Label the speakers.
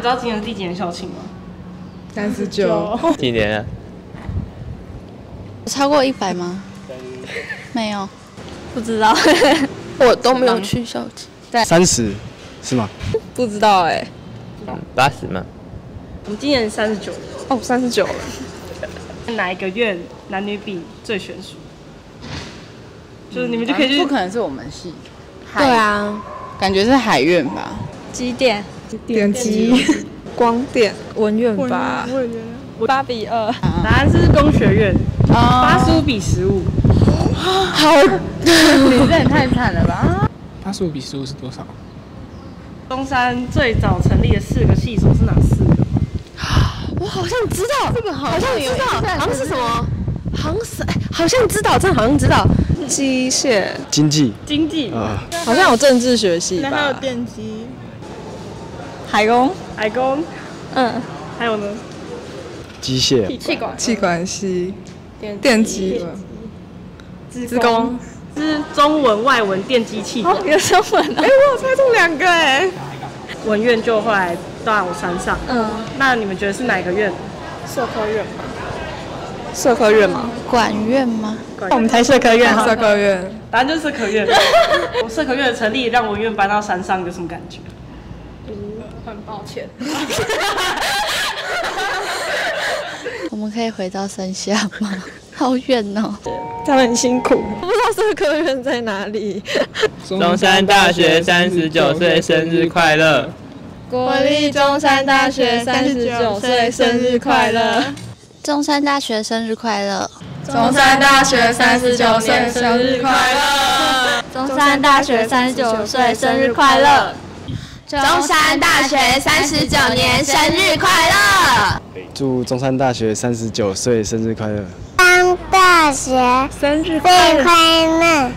Speaker 1: 知道今年是第几年校庆吗？
Speaker 2: 三十九，
Speaker 3: 几年啊？
Speaker 4: 超过一百吗？没有，
Speaker 5: 不知道，
Speaker 4: 我都没有去校庆。
Speaker 6: 三十是吗？
Speaker 2: 不知道哎、
Speaker 3: 八十吗？
Speaker 1: 我们今年三十九，
Speaker 2: 哦，三十九了。
Speaker 1: 哪一个院男女比最悬殊？就是你们就可以去
Speaker 4: 不可能是我们系，
Speaker 2: 对啊，
Speaker 4: 感觉是海院吧？
Speaker 5: 几点？
Speaker 2: 电机、光电、文院吧。
Speaker 5: 八比二。
Speaker 1: 答案是工学院，八
Speaker 4: 啊，
Speaker 1: 十五比十五。
Speaker 4: 好 你这也太惨了吧！
Speaker 6: 八十五比十五是多少？
Speaker 1: 中山最早成立的四个系所是哪四个？
Speaker 7: 我好像知道，这个好像知道，好像是什么，好像是，哎好像知道，真的好像知道，
Speaker 2: 机械
Speaker 6: 经济
Speaker 1: 经济、
Speaker 6: 啊，
Speaker 2: 好像有政治学系吧？
Speaker 5: 还有电机。
Speaker 4: 海工，
Speaker 1: 海工，
Speaker 5: 嗯，
Speaker 1: 还有呢？
Speaker 6: 机械
Speaker 5: 气管。
Speaker 2: 气管系、电机吧。
Speaker 1: 资工是中文、外文、电机、气管。
Speaker 5: 有中文啊。
Speaker 2: 哎、我有猜中两个哎、
Speaker 1: 文院就后来到山上。
Speaker 5: 嗯，
Speaker 1: 那你们觉得是哪个院？
Speaker 2: 社科院吗。社科院吗？
Speaker 4: 管院吗？
Speaker 5: 我们才社科院
Speaker 2: 社科院。
Speaker 1: 答案 就是社科院。我社科院的成立让文院搬到山上，有什么感觉？
Speaker 5: 很抱歉。
Speaker 4: 我们可以回到山下吗？好远哦。
Speaker 2: 他们很辛苦，不知道社科院在哪里。
Speaker 3: 中山大学三十九岁生日快乐！
Speaker 5: 国立中山大学三十九岁生日快乐！
Speaker 4: 中山大学生日快乐！
Speaker 5: 中山大学三十九岁生日快乐！中山大学三十九岁生日快乐！
Speaker 7: 中山大学三十九年生日快乐！
Speaker 6: 祝中山大学三十九岁生日快乐！
Speaker 8: 山大学
Speaker 5: 生日
Speaker 8: 快乐。